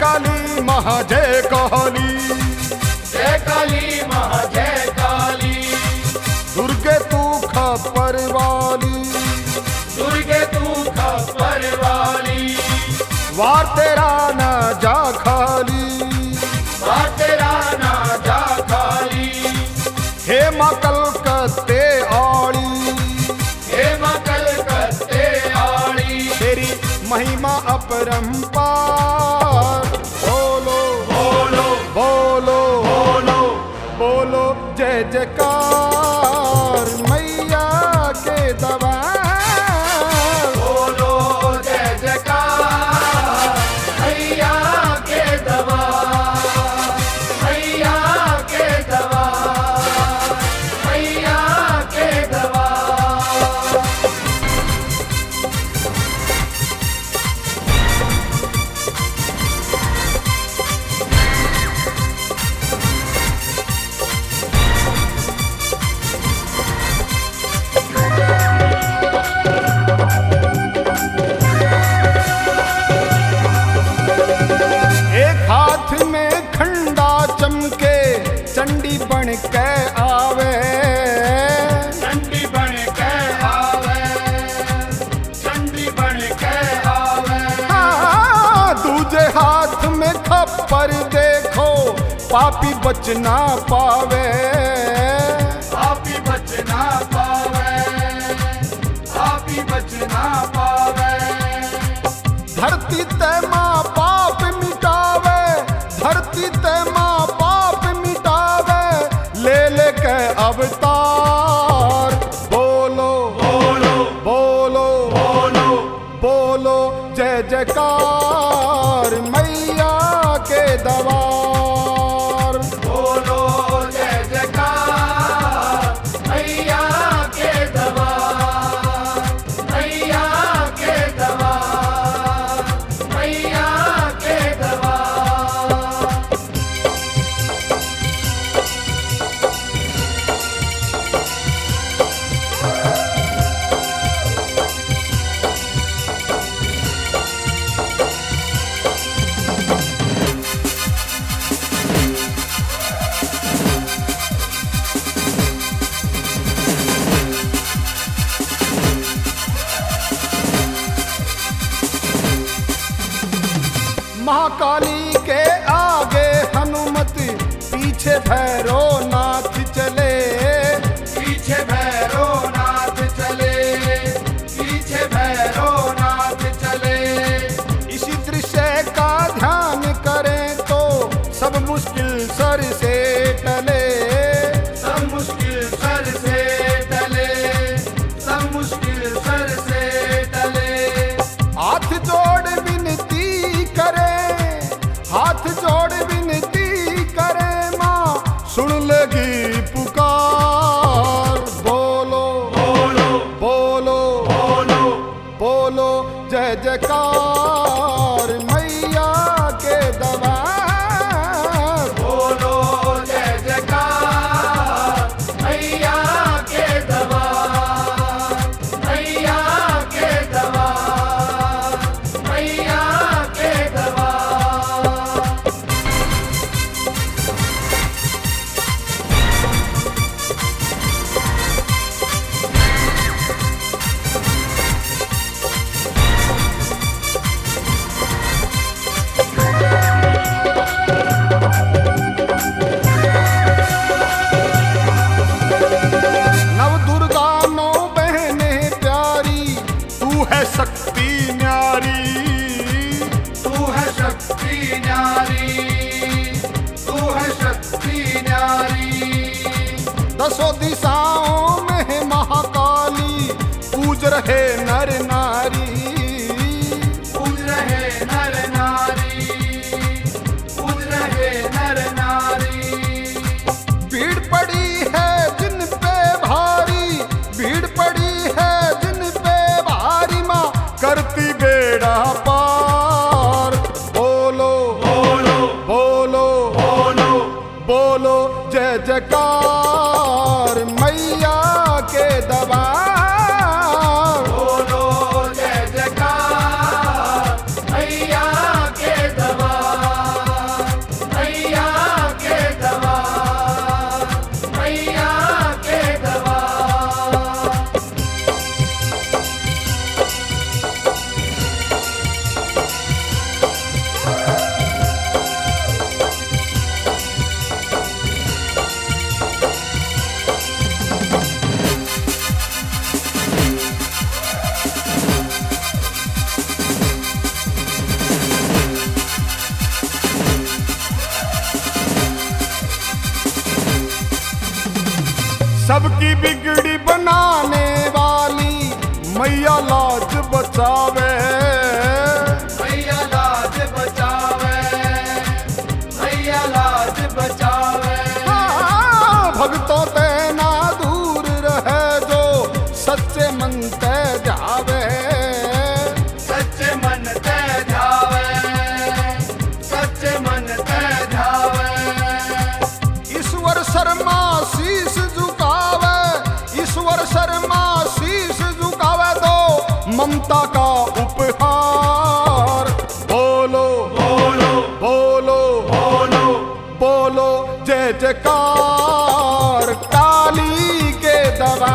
काली महाजय कोहली जय काली महाजय। जयकार के आवे। के आवे। बन हाँ, हाथ में थप्पड़ देखो पापी बचना पावे। Avatar. महाकाली के आगे हनुमति पीछे भैरो नाथ चले। बोलो जय जयकार। नर नारी। नर नारी। नर नारी। भीड़ पड़ी है जिन पे भारी। भीड़ पड़ी है जिन पे भारी माँ। करती बेड़ा पार। बोलो बोलो बोलो बोलो, बोलो जय जयकार। भली बिगड़ी बनाने वाली मैया लाज बचावे बोलो जय जयकार काली के दवा